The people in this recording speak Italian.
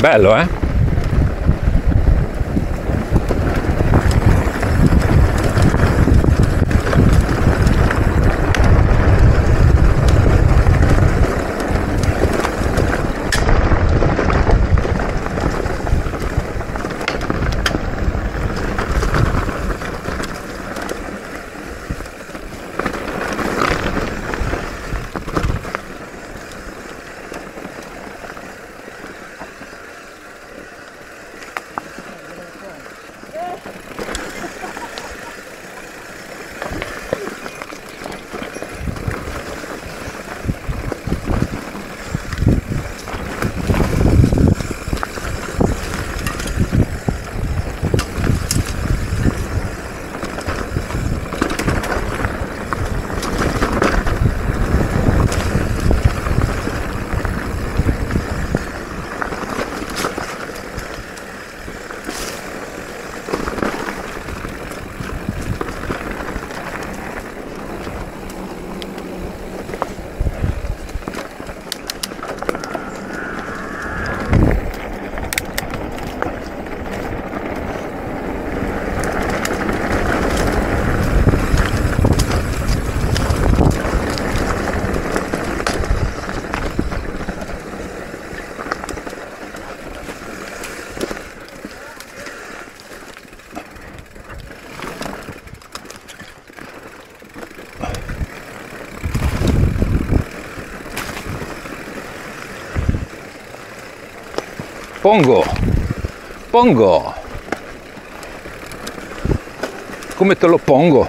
Bello, eh? Pongo, pongo, come te lo pongo?